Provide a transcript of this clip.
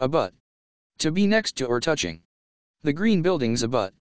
Abut. To be next to or touching. The green buildings abut.